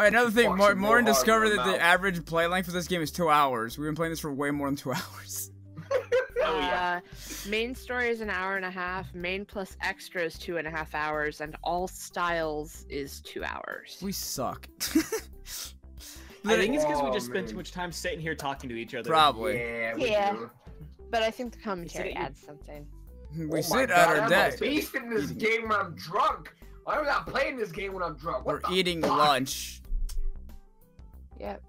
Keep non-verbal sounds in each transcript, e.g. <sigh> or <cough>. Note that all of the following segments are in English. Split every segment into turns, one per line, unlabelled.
Oh, another thing,
Fucks
Mor-
more
Morin
hard
discovered that the
mouth.
average play length for this game is two hours. We've been playing this for way more than two <laughs> hours.
Oh, yeah.
Uh, main story is an hour and a half. Main plus extra is two and a half hours, and all styles is two hours.
We suck. <laughs>
I think it's because we
Oh,
just spent too much time sitting here talking to each other.
Probably.
Yeah,
Yeah.
do.
But I think the commentary
it-
adds something.
We
Oh my
sit
God,
at our desk.
I'm a beast in this game when I'm drunk. Why am I not playing this game when I'm drunk?
We're
the
eating
fuck?
lunch.
Yep.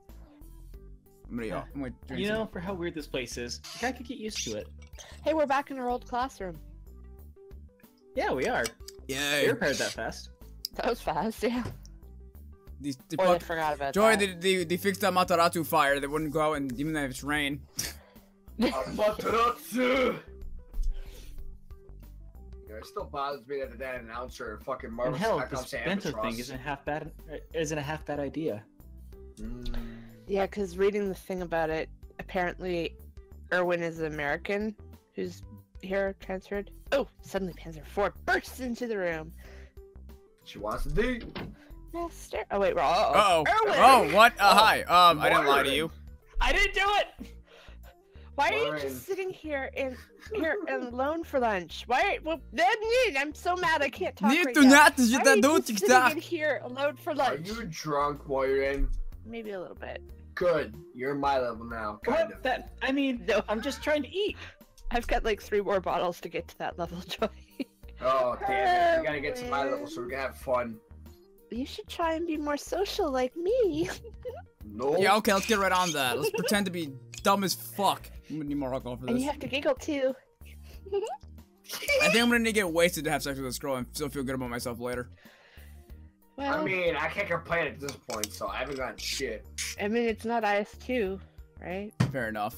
I'm gonna,
Yeah.
I'm gonna
You know, for how weird this place is, I guy could get used to it.
Hey, we're back in our old classroom.
Yeah, we are.
Yay.
We repaired that fast.
That was fast, yeah.
These, the
Or they
fuck-
forgot about
Joy,
that.
they, they, they fixed that Mataratu fire that wouldn't go out, and even if it's rain.
Amaterasu! Yeah, it still bothers me that that announcer fucking
And
Marvel
hell,
Smackdown
this
say
bento thing isn't half bad. uh, Isn't a half bad idea.
Mm.
Yeah, because reading the thing about it, apparently Erwin is an American who's here transferred. Oh, suddenly Panzer IV bursts into the room.
She wants to do.
Master. Oh, wait, we're all.
Uh oh.
Erwin!
Oh, what? Uh,
Oh,
hi. Um, I didn't lie to you.
I didn't do it.
Why are you just sitting here in here <laughs> alone for lunch? Why? Well, then I'm so mad I can't talk
Need
right
to
now.
not to
Why
get
are
that
you
do
just sitting
TikTok.
in here alone for lunch?
Are
lunch?
you drunk, Moiren?
Maybe a little bit.
Good. You're my level now. Kind
What?
of.
That I mean,
No.
I'm just trying to eat.
I've got like three more bottles to get to that level, <laughs> Joy.
Oh damn it! We gotta get to my level so we can have fun.
you should try and be more social like me. <laughs>
No.
Yeah, okay, let's get right on that. Let's pretend to be dumb as fuck. I'm gonna need more alcohol for this.
And
this.
you have to giggle too.
I think I'm gonna need to get wasted to have sex with this girl and still feel good about myself later.
Well,
I mean, I can't complain at this point, so I haven't gotten shit.
I mean, it's not IS2, right?
Fair enough.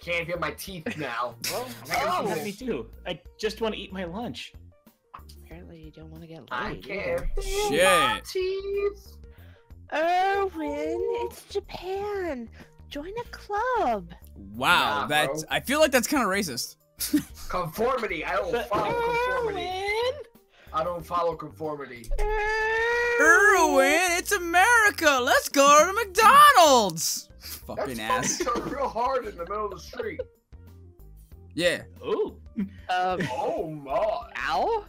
Can't feel my teeth now. <laughs>
Well,
Oh.
oh, me too. I just want to eat my lunch.
Apparently, you don't want to get laid.
I can't feel my
Shit.
teeth.
Erwin, it's Japan. Join a club.
Wow,
Nah,
that's.
bro.
I feel like that's kind of racist. <laughs>
Conformity. I don't follow conformity.
Erwin.
I don't follow conformity.
Erwin, it's America. Let's go to McDonald's.
That's
Fucking ass.
fucking real hard in the middle of the street.
Yeah.
Oh,
Um,
Oh my.
ow.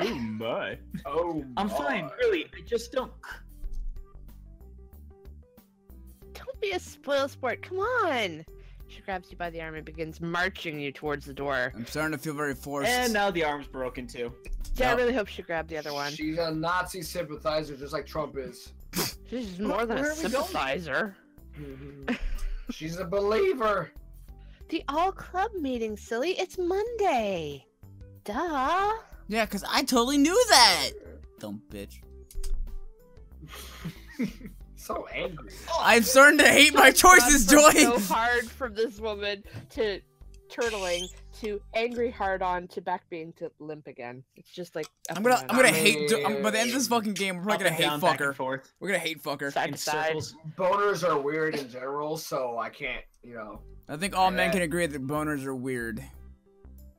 oh my.
Oh
I'm
my.
fine. Really, I just don't.
Don't be a spoil sport. Come on. She grabs you by the arm and begins marching you towards the door.
I'm starting to feel very forced.
And now the arm's broken too.
Yeah, I really hope she grabbed the other one.
She's a Nazi sympathizer, just like Trump is.
She's more than
Where
a
are we going?
sympathizer. <laughs>
She's a believer.
The all club meeting, silly. It's Monday. Duh.
yeah, cause I totally knew that. Dumb bitch. <laughs>
So oh, angry.
I'm starting to hate my choices,
Gone
Joy.
So <laughs> hard from this woman to turtling to angry hard on to back being to limp again. It's just like
I'm gonna,
and
I'm gonna
I
hate. I'm, by the end of this fucking game, we're probably gonna hate
back and
fucker. We're gonna hate fucker.
Side
in
to side.
Boners are weird in general, so I can't, you know.
I think all men can agree that boners are weird.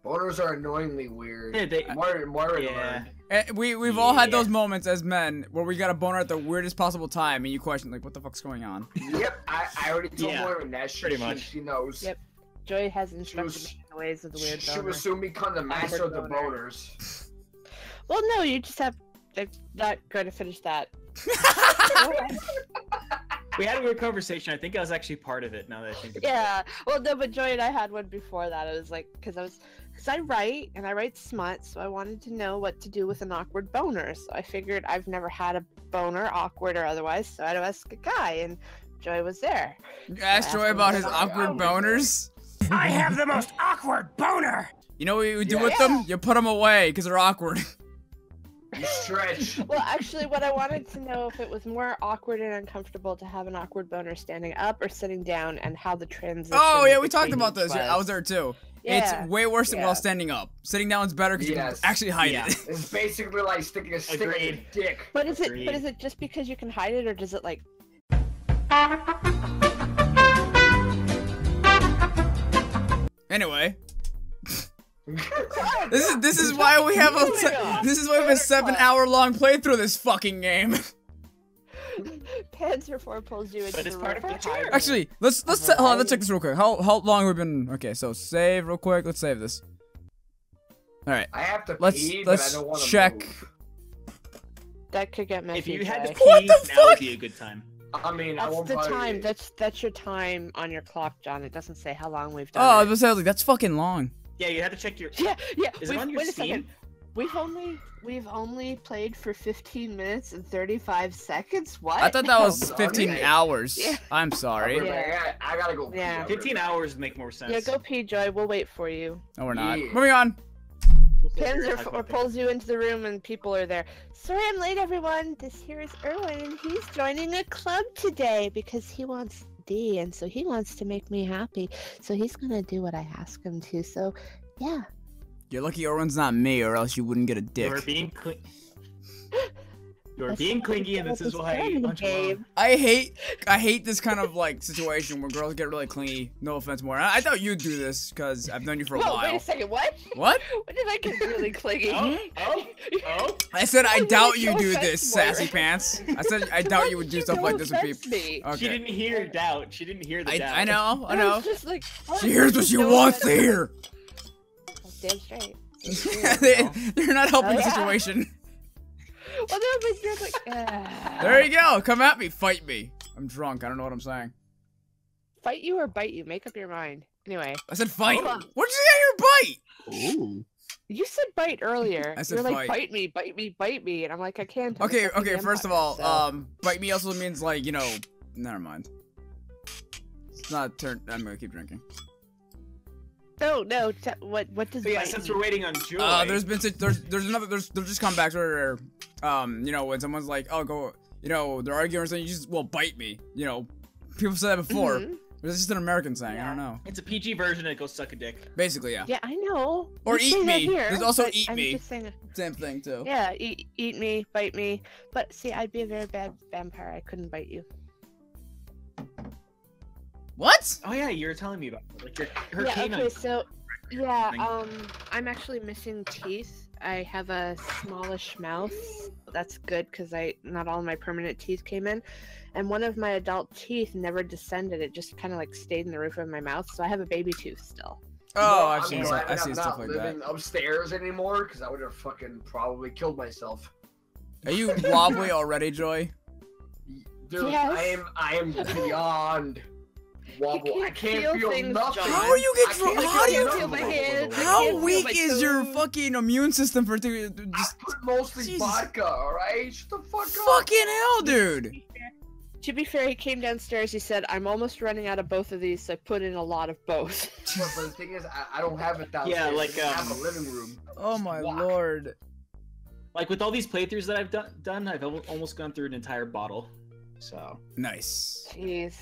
Boners are annoyingly weird.
Yeah, they-
More, more
Yeah.
learned.
Eh, we we've all had those moments as men where we got a boner at the weirdest possible time, and you question like, what the fuck's going on?
Yep, I, I already told
Yeah,
Moira that. She,
pretty
she-
much.
She, knows.
Yep. Joy has instructed
was-
me in the ways of the weird
She
boner.
will soon become the master of the boners.
Well, no, you just have. I'm not going to finish that. <laughs>
We had a weird conversation. I think I was actually part of it. Now that I think about it.
Yeah. Well, no, but Joy and I had one before that. It was like because I was because I write and I write smut, so I wanted to know what to do with an awkward boner. So I figured I've never had a boner, awkward or otherwise, so I'd ask a guy, and Joy was there.
You asked Joy about his awkward boners.
I have the most awkward boner.
You know what you do
Yeah.
with them? You put them away because they're awkward. <laughs>
You stretch. <laughs>
Well, actually, what I wanted to know if it was more awkward and uncomfortable to have an awkward boner standing up or sitting down, and how the transition.
oh yeah, we talked about
each
this. Yeah, I was
was.
there too.
Yeah.
It's way worse than
yeah.
while standing up. Sitting down is better because you
Yes.
can actually hide
Yeah.
it.
It's basically like sticking a stick in your dick.
But is it? But is it just because you can hide it, or does it like?
anyway, This is this is why we have a this is why we have a seven hour long playthrough of this fucking game. <laughs>
Panzer Four pulls you into
But it's
the
part of
room
the
behind
Actually, let's let's hold on, let's check this real quick. How how long we've been? Okay, so save real quick. Let's save this. All right,
I have to
let's
pee, but
let's
don't want to
check.
Move.
that could get messy.
If you had to
Jay.
pee,
What the
now would be a good time.
I mean, I
That's
won't
the
probably-
time. That's that's your time on your clock, John. It doesn't say how long we've done.
Oh, I
done.
was gonna like that's fucking long.
Yeah, you had to check your.
Yeah, yeah.
Is it
we've-
on your
wait a second. We've only we've only played for 15 minutes and 35 seconds. What?
I thought that was
sorry.
15 hours.
Yeah.
I'm sorry.
Yeah.
I, gotta, I gotta go. pee.
Yeah.
15 hours would make more sense.
Yeah, go pee, Joy. We'll wait for you.
No, we're not.
Yeah.
Moving on.
Panzer Four pulls you into the room and people are there. Sorry I'm late, everyone. This here is Erwin, and he's joining a club today because he wants D, and so he wants to make me happy. So he's gonna do what I ask him to. So, yeah.
You're lucky Orwin's not me, or else you wouldn't get a dick.
You're being cli- You're
That's
being clingy, and this is why
family
Bunch of
I hate I hate this kind of like situation where girls get really clingy. No offense, more. I, I thought you'd do this because I've known you for a
Whoa, wait a second. What?
What? <laughs>
When did I get really clingy?
Oh, oh, oh. <laughs>
I said I
Oh,
doubt you
No
do this,
Moira.
sassy pants. I said I <laughs> doubt you would do stuff like this with people.
Me.
She didn't hear doubt. She didn't hear the
I,
doubt.
I know, I
I
know.
was just like, oh,
She hears what she
no
wants to hear.
Damn straight.
they, they're not helping
Oh,
the
yeah.
Situation.
Well, no, but you're like. <laughs>
There you go. Come at me. Fight me. I'm drunk. I don't know what I'm saying.
Fight you or bite you? Make up your mind. Anyway,
I said fight.
Hold on.
What'd you say? Your bite.
Ooh.
you said bite earlier.
I said
You're like,
fight.
bite me, bite me, bite me, and I'm like, I can't. I'm
Okay, okay. First of all,
so-
um, bite me also means like you know. Never mind. It's not turn. I'm gonna keep drinking.
No, no. T- what, what does
So yeah, since
mean?
we're waiting on Joy.
Uh, there's been such, there's there's another there's there's just comebacks where um you know when someone's like oh go you know they're arguing or something you just well bite me you know people said that before
Mhm.
but it's just an American saying I don't know
It's a PG version. It goes suck a dick.
basically yeah
Yeah, I know.
Or
You
eat me.
Here,
There's also eat
I'm
me.
Just saying,
same thing too
yeah, eat, eat me, bite me. But see, I'd be a very bad vampire. I couldn't bite you.
What
Oh yeah, you were telling me about it. like your her
yeah.
canine.
Okay. So, yeah. Um, I'm actually missing teeth. I have a smallish mouth. That's good because I not all my permanent teeth came in, and one of my adult teeth never descended. It just kind of like stayed in the roof of my mouth. So I have a baby tooth still.
oh I've
I'm
seen stuff, I've
I'm not
like that
living upstairs anymore because I would have fucking probably killed myself.
are you <laughs> wobbly already Joy
Dude,
Yes.
I am I am beyond wobble.
Can't
can't
feel
feel,
things,
nothing.
How are you get
can't
how do you
feel my hands,
how weak is your fucking immune system for to
I
just
put mostly
Jesus.
vodka, alright? Shut the fuck up.
fucking hell dude
To be fair, he came downstairs. He said, "I'm almost running out of both of these, so I put in a lot of both." <laughs>
But, but the thing is, I, I don't have it downstairs.
Yeah, like,
I have
um,
a living room.
oh my
Walk.
lord
Like with all these playthroughs that I've done, done I've almost gone through an entire bottle. So
nice
Jeez,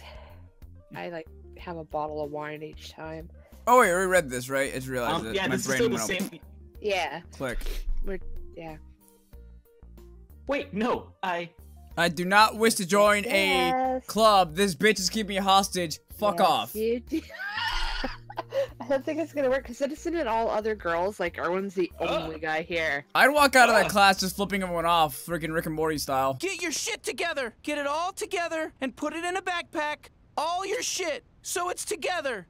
I like have a bottle of wine each time.
oh wait we read this right it's realized
um,
it
yeah,
my
this is still the
went up.
same.
Yeah,
click We're,
yeah.
Wait, no, I.
I do not wish to join a club. This bitch is keeping me hostage. Fuck
yes,
off.
You do. <laughs> I don't think it's gonna work because isn't it all other girls? Like Erwin's the only guy here.
I'd walk out of that
Ugh.
class just flipping everyone off, freaking Rick and Morty style.
Get your shit together. Get it all together and put it in a backpack. All your shit. So it's together.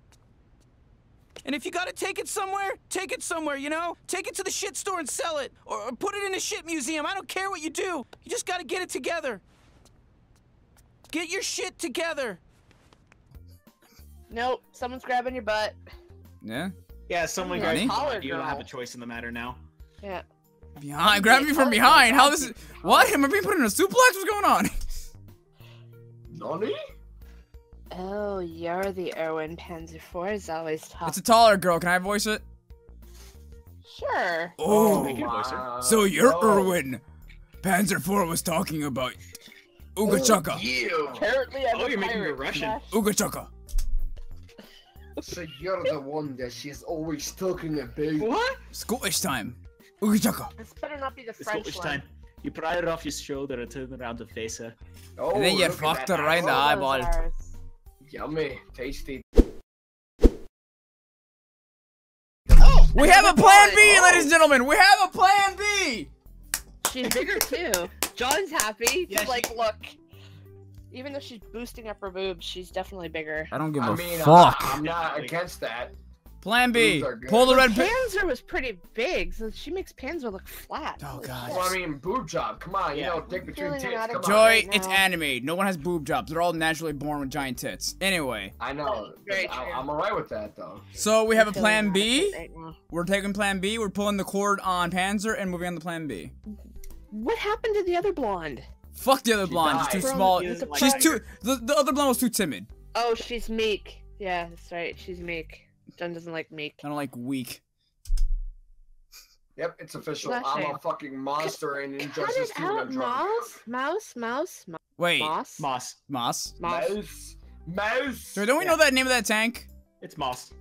And if you gotta take it somewhere, take it somewhere, you know? Take it to the shit store and sell it. Or, or put it in a shit museum. I don't care what you do. You just gotta get it together. Get your shit together.
Nope, someone's grabbing your butt.
Yeah.
Yeah, someone
You're a
you. don't have a choice in the matter now.
Yeah.
Behind, grab me from behind. How this is? What? Am I being put in a suplex? What's going on?
Nani?
Oh, you're the Erwin Panzer Four is always top.
It's a taller girl. Can I voice it?
Sure.
Oh,
Make it voice
my
so you're
God.
Erwin. Panzer Four was talking about Ooga
Oh,
Chaka.
You.
Apparently, I'm
Oh,
a
you're making me. Russian.
Smash.
Ooga Chaka.
So you're the one that she's always talking about.
What?
Scottish time. Ooga Chaka.
This better not be the
It's
French
Scottish
one.
time. You pry it off your shoulder and turn it around to face her.
Oh,
And then you
look at
fucked her right in the
apple.
All those
eyeball.
R's.
Yummy, tasty. <gasps>
We have a plan B,
Oh.
ladies and gentlemen. We have a plan B.
She's bigger <laughs> too. John's happy.
Yeah,
He's like, look. Even though she's boosting up her boobs, she's definitely bigger.
I don't give
I
a
mean,
fuck.
I, am not against that.
Plan B.
Boobs are good.
Pull the red.
Panzer was pretty big, so she makes Panzer look flat.
Oh, God.
Well, I mean, boob job. Come on, you know, dick between
Feeling
tits.
out of
Come on.
Right
it's anime. No one has boob jobs. They're all naturally born with giant tits. Anyway,
I know.
Very
I,
true.
I'm alright with that though.
so we have a plan B.
it right now.
We're taking plan B. We're pulling the cord on Panzer and moving on to plan B.
What happened to the other blonde?
Fuck the other
She
blonde. She's too
died.
small.
He doesn't like
She's too. The, the other blonde was too timid.
Oh, she's meek. Yeah, that's right. She's meek. John doesn't like meek.
I don't like weak.
Yep, it's official.
Not
I'm
shame.
a fucking monster in
Cut
Injustice
it
2
out,
and I'm drunk.
mouse, mouse, mouse,
Wait,
moss,
Moss.
Moss.
moss,
Mouse. Mouse.
So don't we
Yeah.
know that name of that tank?
It's Moss.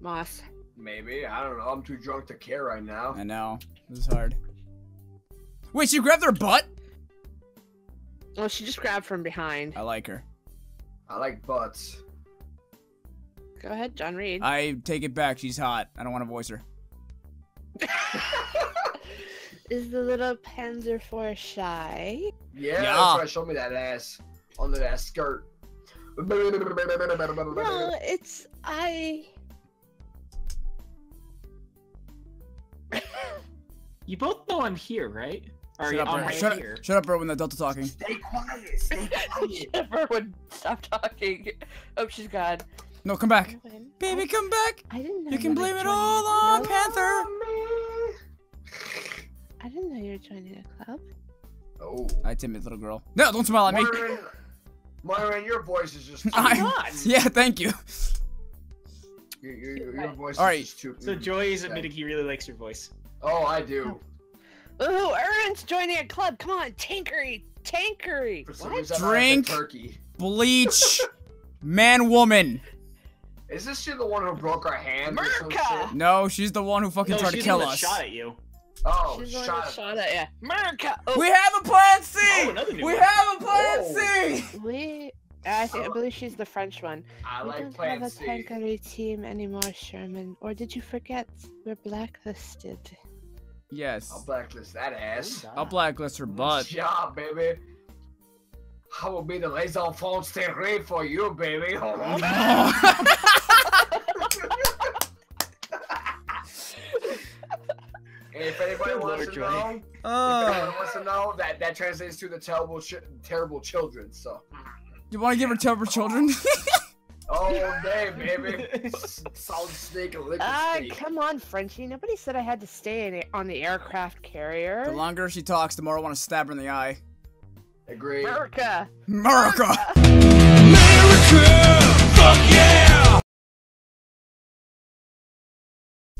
moss.
Maybe. I don't know. I'm too drunk to care right now.
I know. This is hard. Wait, she grabbed her butt?
Oh, she just grabbed from behind.
I like her.
I like butts.
Go ahead, John Reed.
I take it back. She's hot. I don't want to voice her. <laughs>
Is the little Panzer four shy?
Yeah,
Yeah.
that's right. Show me that ass under that skirt.
No, it's I. <laughs>
You both know I'm here, right? Or
Shut up,
I'm
bro.
right
Shut,
here.
shut up, bro, when the Delta talking.
Stay quiet. Stay <laughs> quiet.
Never would stop talking. Oh, she's gone.
No, come back.
Owen,
Baby, come back.
I didn't know.
You can blame it all on
club.
Panther.
I didn't know you were joining a club.
Oh.
Hi, timid little girl. No, don't smile at me.
Myron, Myron, your voice is just. <laughs> Too,
I-
not. <laughs>
Yeah, thank you.
your, your, your- your voice
All
is too.
So Joy is admitting he really likes your voice.
Oh, I do. Oh.
Ooh, Ern's joining a club. Come on, Tankery, Tankery.
For some
What?
reason,
Drink.
turkey.
Bleach. Man, woman.
Is this she the one who broke our hand?
Merca!
No, she's the one who fucking
No,
tried to kill
the one that
us.
shot at you.
Oh,
She's
shot at
shot at ya. Merca. Oh,
We have a plan C.
Oh, another new
we
one.
have a plan
Oh.
C.
we. I think I believe she's the French one.
I
we
like
don't
Plan
have a
C.
Tankery team anymore, Sherman. Or did you forget we're blacklisted?
Yes.
I'll blacklist that ass.
I'll blacklist her butt.
Good job, baby. I will be the Les Enfants Terribles for you, baby. <laughs> And if anybody
Good
wants
Lord,
to
Johnny.
know, if
Oh.
anyone wants to know, that that translates to the terrible, ch- terrible children. So,
You want to give her terrible children? <laughs>
oh damn, baby, solid snake and liquid
Ah,
snake.
come on, Frenchie. Nobody said I had to stay in it on the aircraft carrier.
the longer she talks, the more I want to stab her in the eye.
Agree.
America.
America. America. Fuck yeah.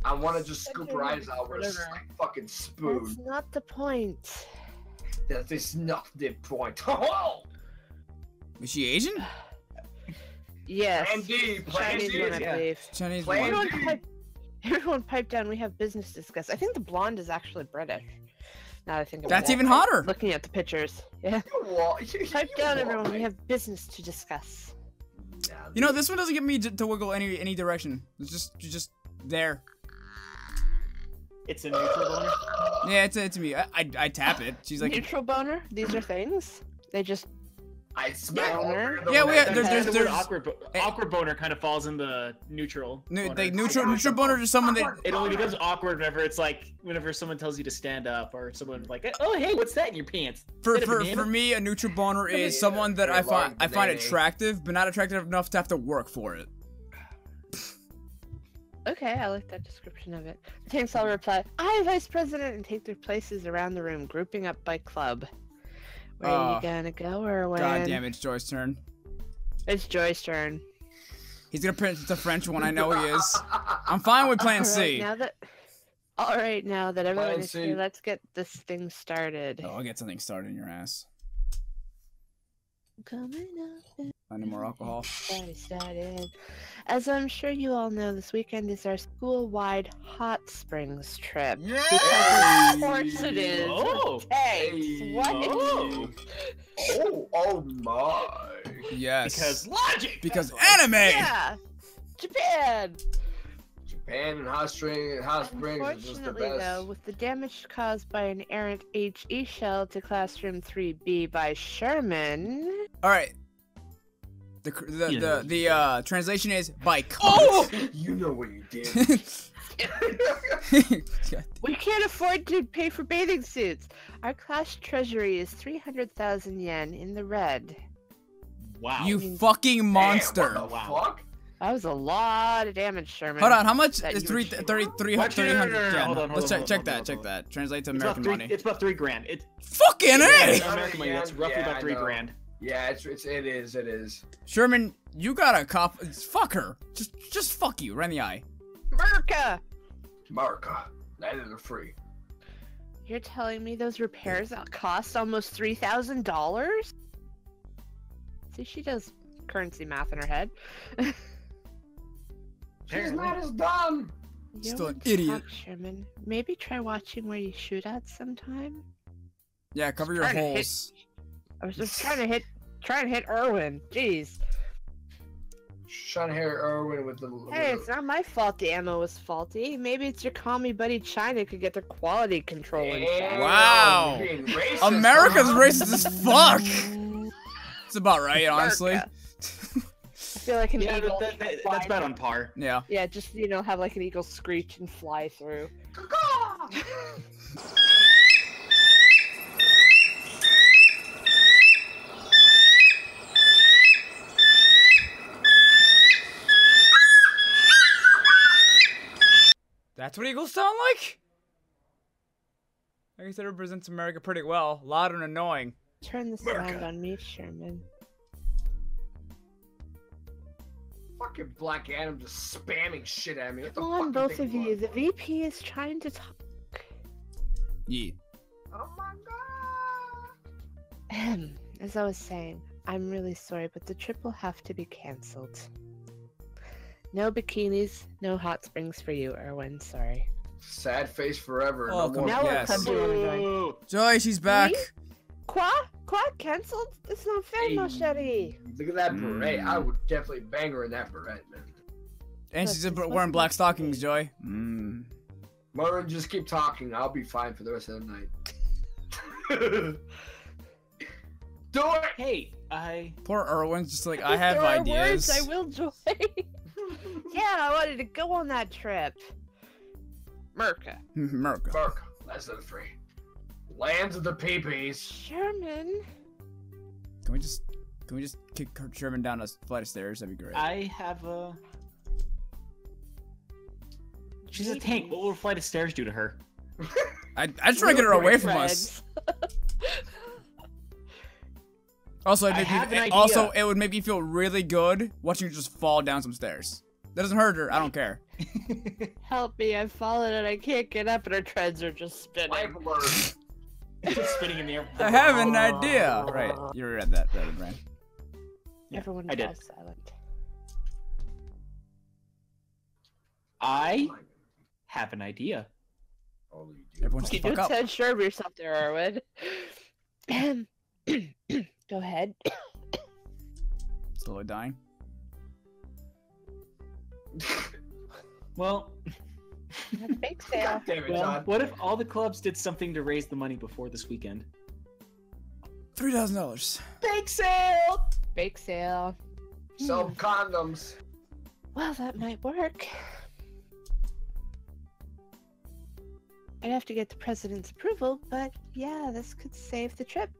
I want to just scoop her eyes out with a s-
Whatever.
like, fucking
That's
spoon.
not the point.
That is not the point. <laughs> Oh,
Is she Asian?
Yes.
Plan D, Plan
Chinese
D,
one, I
yeah.
believe.
Chinese one.
Everyone pipe, everyone pipe down. We have business to discuss. I think the blonde is actually British. Now I think about
That's
it.
even hotter.
Looking at the pictures. Yeah.
You wa- you- you
Pipe down,
wa-
everyone. We have business to discuss.
You know, this one doesn't get me to, to wiggle any any direction. It's just just there.
It's a neutral boner.
Yeah, it's it's me. I, I I tap it. She's like,
Neutral boner. These are things. They just.
I smack
Boner.
over
Yeah, we-
left
there's- there's- there's-
awkward, bo- eh. awkward boner kind of falls in the neutral.
nu-
boner.
like neutral neutral boner is someone that
It only becomes awkward whenever it's like whenever someone tells you to stand up or someone like, eh, oh hey, what's that in your pants?
for
Is that a
for, for me a neutral boner is
Yeah,
someone that I find I find attractive, but not attractive enough to have to work for it.
Okay, I like that description of it. Tanks all reply, I, Vice President, and take their places around the room, grouping up by club. Where are
Oh.
you gonna go or when?
God damn it, it's Joy's turn.
It's Joy's turn.
He's gonna print the French one. I know he is. <laughs> I'm fine with Plan
All right,
C.
now that. All right, now that everyone
Plan
is
C.
here, let's get this thing started.
Oh, I'll get something started in your ass.
Coming up.
I need more alcohol.
Started, started. As I'm sure you all know, this weekend is our school-wide hot springs trip. Because of course it is.
Oh.
Thanks. What?
Oh.
Oh, oh my.
Yes.
Because logic.
because
That's why.
anime.
Yeah. Japan.
Pan and hot string, hot springs is just the
Unfortunately,
best.
though, with the damage caused by an errant HE shell to Classroom 3B by Sherman,
All right. The the
You
the, the uh translation is by
Oh, <laughs> you know what you did. <laughs> <laughs>
we can't afford to pay for bathing suits. Our class treasury is 300,000 yen in the red.
Wow.
you fucking monster.
Damn, what the fuck?
That was a lot of damage, Sherman.
Hold on, how much
That
is
you
three, 30, 300,
What? No, no, no, no, no,
300 yen?
hold on, hold
Let's
on,
check,
hold
check
on,
that,
hold
check
on.
that. Translate to
It's
American
three.
money.
It's about three grand. It's
Fucking
yeah,
A!
it's American money. That's roughly
Yeah,
about three grand.
Yeah, it's, it's it is it is.
Sherman, you got a cop. Fuck her. Just just fuck you, right in the eye.
Merca!
America, that is a free.
You're telling me those repairs that cost almost $3,000? See, she does currency math in her head. <laughs>
She's not as dumb.
You
Still an idiot.
talk, Sherman. Maybe try watching where you shoot at sometime.
Yeah, cover your
Trying hit-
holes.
I was just trying to hit, trying to hit Erwin. Jeez.
She's trying to hit Erwin with the.
Hey, it's not my fault the ammo was faulty. Maybe it's your commie buddy China could get their quality control in check.
Wow.
racist,
America's
huh?
racist as fuck. <laughs> It's about right, honestly.
America. I feel like an
Yeah,
eagle.
that, that, that's about on par.
Yeah.
Yeah, just you know, have like an eagle screech and fly through.
That's what eagles sound like? I guess it represents America pretty well. Loud and annoying.
Turn this
America.
on me, Sherman.
Fucking Black Adam just spamming shit at me. What the
Come on, both of you.
was?
The VP is trying to talk.
Yeah.
Oh my god. <clears throat>
As I was saying, I'm really sorry, but the trip will have to be cancelled. No bikinis, no hot springs for you, Erwin. Sorry.
Sad face forever.
Oh,
no
come
more
Now
yes.
what club do you to.
Joy, she's back.
Me? Qua? Qua cancelled? It's not fair,
Hey.
Machete.
Look at that
Mm.
beret. I would definitely bang her in that beret, man.
And she's
Listen,
wearing black stockings, Joy. Mm.
Merlin, just keep talking. I'll be fine for the rest of the night. <laughs> Do it!
Hey, I.
Poor Erwin's just like, <laughs> I have
there are
ideas.
Words, I will join. <laughs> yeah, I wanted to go on that trip. Merca.
America.
Burke, less than free. Lands of the peepees.
Sherman.
Can we just can we just kick Kurt Sherman down a flight of stairs? That'd be great.
I have a. She's a tank. What will a flight of stairs do to her? <laughs>
I I just try to get her
we're
away from
friends.
us. Also, it
I have
me,
an
also
idea.
it would make me feel really good watching her just fall down some stairs. That doesn't hurt her. I don't care.
Help me, I've fallen and I can't get up and her treads are just spinning.
Life alert.
Just spinning in the air. <laughs>
I have an idea. Right, you read that, right, Brian?
Yeah,
Everyone
I did.
silent.
I have an idea.
Oh, you do.
Everyone shut the
You
fuck
do
up.
sound sure of yourself there, Erwin. Ahem. <clears throat> Go ahead.
Slowly dying.
Well,
Have bake sale. <laughs>
God damn it,
well,
John.
what if all the clubs did something to raise the money before this weekend?
Three thousand dollars.
Bake sale.
Bake sale.
Sell condoms.
Well, that might work. I'd have to get the president's approval, but yeah, this could save the trip.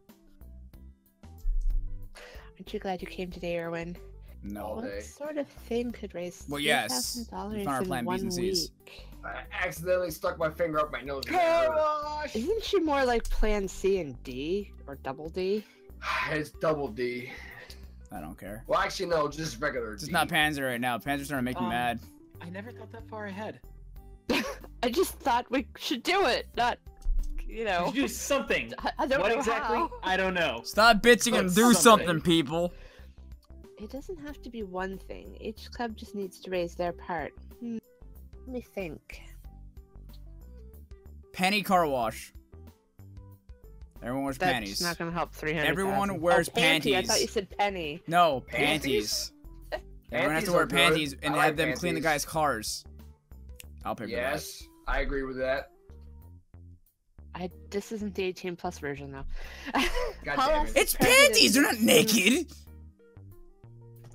Aren't you glad you came today, Erwin?
No.
What
day.
sort of thing could raise
Well, yes.
$3,000
We found our
in
plan Bs
one
and Cs.
week?
I accidentally stuck my finger up my nose.
Isn't she more like Plan C and D or Double D? <sighs>
It's double D.
I don't care.
Well, actually, no, just regular
It's
D.
not Panzer right now. Panzer's starting to make me
Um,
mad.
I never thought that far ahead. <laughs>
I just thought we should do it, not, you
You
know.
should do something.
I, <laughs> I don't
what
know
exactly?
how.
I don't know.
Stop bitching and do
something.
something, people.
It doesn't have to be one thing. Each club just needs to raise their part. Let me think.
Penny car wash. Everyone wears
That's
panties.
not gonna help 300.
Everyone wears
oh, panty. I thought you said penny.
No,
Panties?
panties. <laughs> Everyone has
Panties
to wear
are good.
panties and
I
have
like
them clean the guy's cars. I'll pay for
Yes, I agree with that.
I this isn't the 18 plus version though.
God <laughs> damn it.
It's panties. They're not
to-
naked.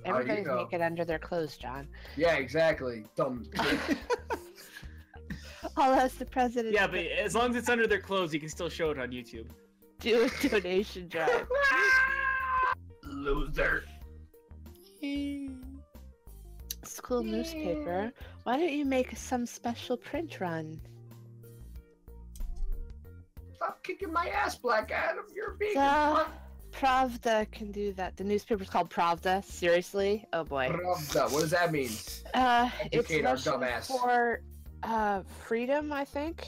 Oh, Everybody's
know.
naked under their clothes, John.
Yeah, exactly. Dumb kid. <laughs>
I'll ask the president
yeah, but as long as it's under their clothes, you can still show it on YouTube.
do a donation drive. <laughs>
Loser.
School newspaper. Why don't you make some special print run?
Stop kicking my ass, Black Adam. You're being
The Pravda can do that. The newspaper's called Pravda. Seriously? Oh boy.
Pravda. What does that mean?
Uh, it's
Educate our dumbass.
for uh freedom, I think.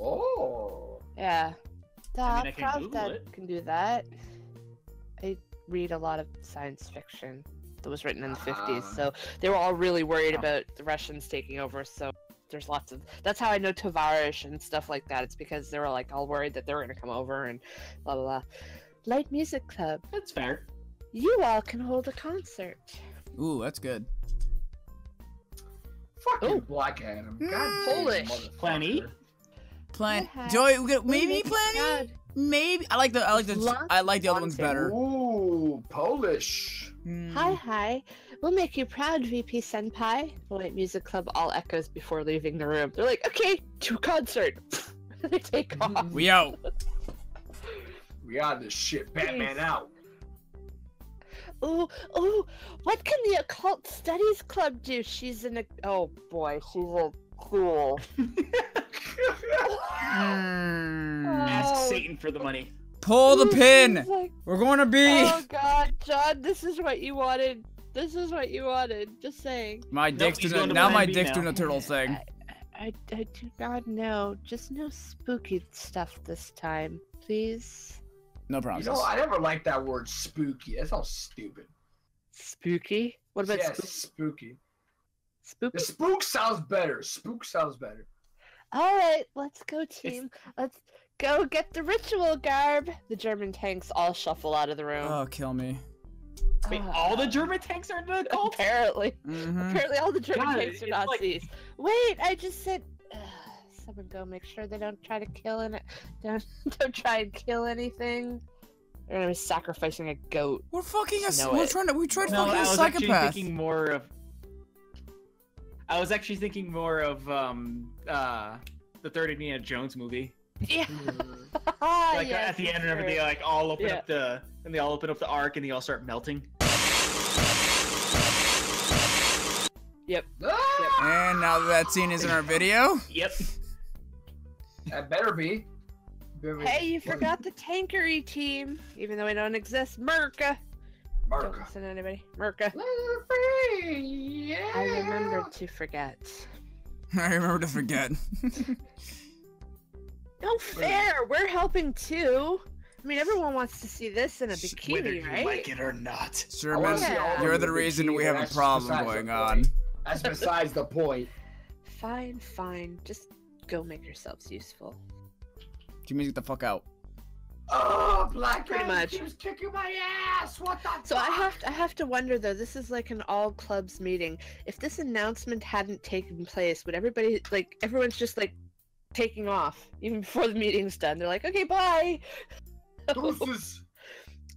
Oh.
Yeah. The
I mean, I can
Pravda can do that. I read a lot of science fiction that was written in the 50s,
Ah.
so they were all really worried about the Russians taking over. So there's lots of that's how I know Tavarish and stuff like that. It's because they were like all worried that they were gonna come over and blah blah blah. Light Music Club.
That's fair.
You all can hold a concert.
Ooh, that's good.
Fucking
Ooh.
Black Adam.
Mm.
God
Polish.
Plenty.
Plan.
Hi, hi.
Joey, we got maybe
Make
Planny.
God.
Maybe I like the I like the
Lots
I like the other ones better.
Ooh, Polish.
Hmm.
Hi, hi. We'll make you proud, VP Senpai. The Light Music Club all echoes before leaving the room. They're like, okay, to concert. <laughs> they take <laughs> off.
We out.
We got this shit. Batman out.
Ooh, ooh, what can the Occult Studies Club do? She's in a. Oh boy, she's a fool. <laughs> <laughs>
Hmm.
Ask
Oh.
Satan for the money.
Pull the pin.
like,
We're going to be.
oh god, John, this is what you wanted. This is what you wanted. Just saying.
My dick's
he's
doing
going to
now. My dick's
now.
doing a turtle thing.
I, I, I do not know. Just no spooky stuff this time, please.
No
You
promises.
know, I never liked that word spooky. That sounds stupid.
Spooky? What about
yes,
spook-
spooky.
spooky?
The spook sounds better. Spook sounds better.
All right, let's go, team. Let's go get the ritual garb. The German tanks all shuffle out of the room.
Oh, kill me.
Wait,
Ah.
all the German tanks are in the cult?
Apparently,
Mm-hmm.
apparently, all the German
God,
tanks are
it's like-
Nazis. Wait, I just said. Ugh, someone go make sure they don't try to kill and <laughs> don't don't try and kill anything. They're gonna be sacrificing a goat.
We're fucking us.
Know
We're
it.
trying to. We tried
No,
fucking
I
a
was actually
psychopath.
thinking more of. I was actually thinking more of um uh the third Indiana Jones movie.
Yeah. <laughs> <laughs>
Like
Yes,
at the end,
for
whenever they like all open
Yeah.
up the and they all open up the ark and they all start melting.
Ah!
And now that that scene is in our video,
Yep.
That better be. Better be-
Hey, you forgot the tankery team, even though we don't exist. Merca. Merca.
Don't
listen to anybody. Merca.
Let it free, Yeah. <laughs>
I remember to forget.
I remember to forget.
No fair. We're helping too. I mean, everyone wants to see this in a bikini, Whether
you
right?
like it or not.
Sherman,
see all of
you're the reason we have a problem going on.
That's besides the point. <laughs>
Fine, fine. Just go make yourselves useful.
Jimmy, get the fuck out.
Oh, Black
Pretty
Adam
much.
keeps kicking my ass. What the
So I have to, I have to wonder though. This is like an all clubs meeting. If this announcement hadn't taken place, would everybody like everyone's just like taking off even before the meeting's done? They're like, okay, bye. <laughs>
Deuces.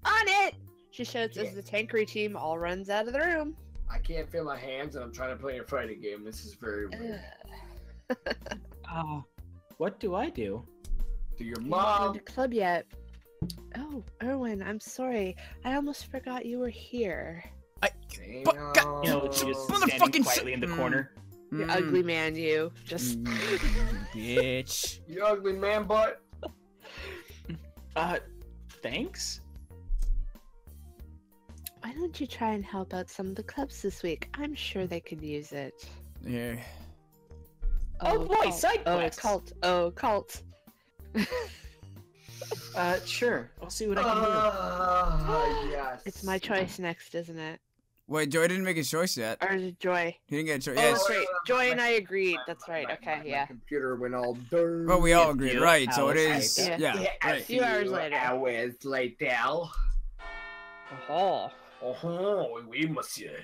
On it. She shouts as the tankery team all runs out of the room.
I can't feel my hands, and I'm trying to play a fighting game. This is very weird. <sighs> <laughs>
Oh, what do I do?
To your
You haven't
mom.
been to club yet? Oh, Erwin, I'm sorry. I almost forgot you were here.
I, But God-
You know, she just
Motherfucking
standing quietly in the
Mm.
corner.
You
Mm.
ugly man, you. Just.
Mm, <laughs> bitch.
You ugly man butt. <laughs>
Uh, thanks.
Why don't you try and help out some of the clubs this week? I'm sure they could use it.
Yeah.
Oh, boy,
cult.
side
Oh, cult. Oh, cult. <laughs>
Uh, sure. I'll see what I can do.
Ah, <gasps> yes.
It's my choice next, isn't it?
Wait, Joy didn't make his choice yet.
Or is it Joy?
He didn't get a choice.
Oh,
Yes.
that's right. Joy and I agreed.
my-
That's right.
my-
Okay,
my
yeah.
computer went all dirty.
But we all agreed, right? So it is.
hours
is.
later.
Yeah.
a
few hours later.
Hours later.
Oh.
Oh, oui, monsieur.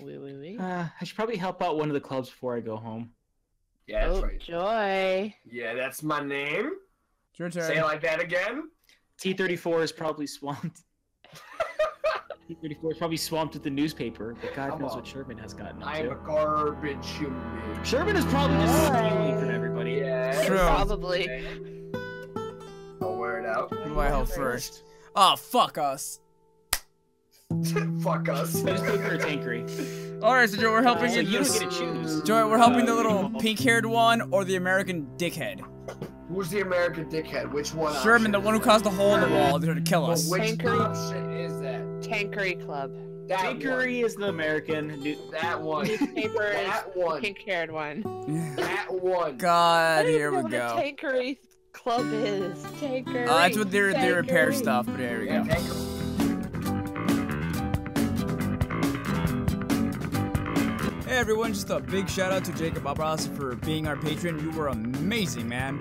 Oui, oui, oui.
Uh, I should probably help out one of the clubs before I go home.
Yeah, that's
oh,
right.
joy.
Yeah, that's my name.
It's your turn.
Say it like that again.
T34 is probably swamped. <laughs> T34 is probably swamped with the newspaper, but God
Come
knows
on.
what Sherman has gotten into.
I am a garbage human being.
Sherman is probably just
Joy.
stealing from everybody.
Yeah.
True.
Probably.
I'll wear it out.
Who do I help first? Oh, fuck us. <laughs>
Fuck us.
I just paid for a tankery. <laughs>
Alright, so Joe, we're helping
So
you.
you don't
this-
get to choose.
Joey, we're helping the little pink-haired one or the American dickhead.
Who's the American dickhead? Which one?
Sherman, the one who caused the hole in the wall, they're to kill us.
Well, which
Tankery.
option is that?
Tankery Club.
That
Tankery is the American. new-
That one.
Newspaper is
that
the
one.
pink-haired one.
That one. <laughs>
God, here we go.
a Tankery Club is. Tankery.
Uh, that's what they they repair stuff, but here we
Yeah,
go.
Tankery.
Hey everyone, just a big shout out to Jacob Abrasi for being our patron. You were amazing, man.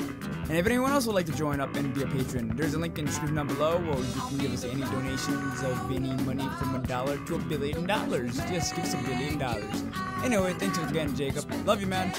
And if anyone else would like to join up and be a patron, there's a link in the description down below where you can give us any donations of any money from a dollar to a billion dollars. Just give us a billion dollars. Anyway, thanks again, Jacob. Love you, man.